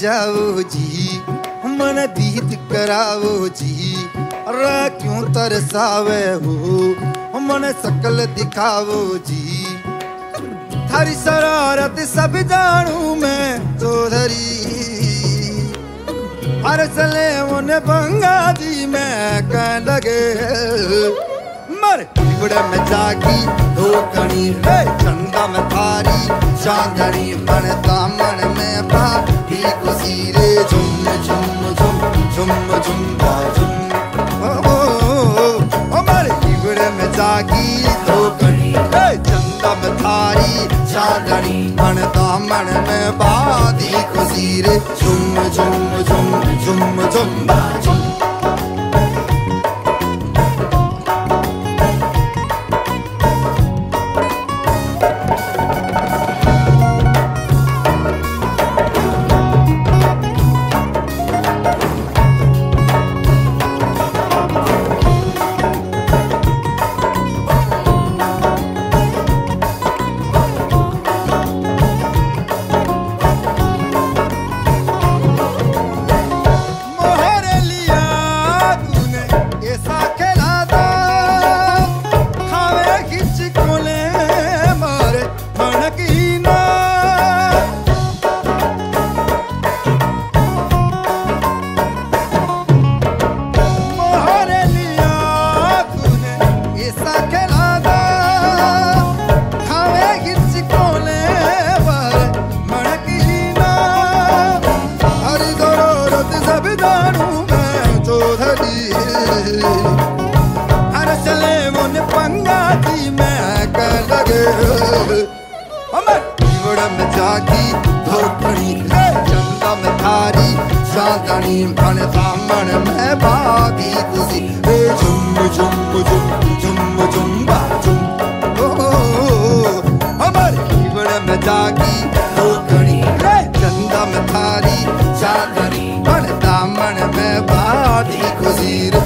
जाओ जी, मन दीद कराओ जी। अरे क्यों तरसावे हो? मन सकल दिखाओ जी। थारी शरारत सब जानू मैं, चौधरी। हर चले मुन बंगा दी मैं, कह लगे, मर। बिगड़ में जागी कणी चंदा में थारी चांदनी मन झुम झुम झुम झुम झुम झुम ओ ओ मर बिगड़ में जागी दो कणी है चंदा में थारी चांदनी मन दामन में बादी खुशी रे झुम झुम झुम झुम झुम झुम जागी धोकड़ी चंदा थारी चांदनी बन दामन में बागी तुसी। ए झुम झुम झुम झुम थारी दामन में बागी खुशी